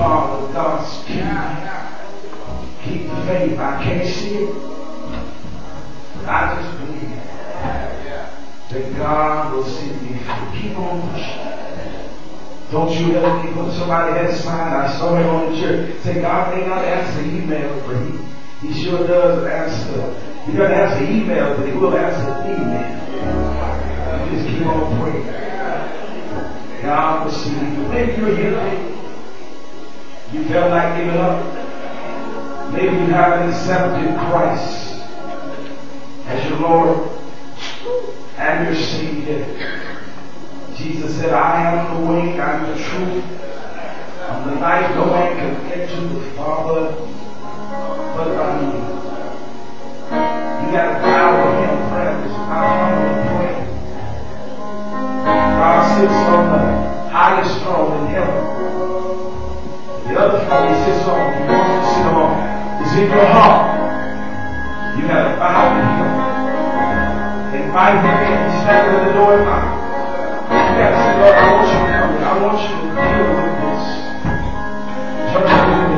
Father, God's keep, keep the faith. I can't see it. I just believe that God will see me through. Keep on pushing. Don't you ever keep on somebody had a sign. I saw it on the church. Say, God may not answer email, but he, he sure does answer. He doesn't answer email, but he will answer email. Just keep on praying. God will see you. Maybe you're here felt like giving up. Maybe you haven't accepted Christ as your Lord and your Savior. Jesus said, I am the way, I am the truth, I'm the life. No man can get to the Father but by me. You got to bow to Him, friends. I humble pray. God sits on the highest throne in heaven. The other he sits on, he wants to sit on, is in your heart. You to bow to him. Invite him in. He's standing at the door and knock. You got to say, Lord, I want you to come in. I want you to deal with this. To him.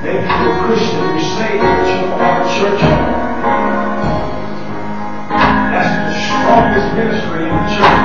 Maybe you're a Christian, you're saved, but you don't have a church. That's the strongest ministry in the church.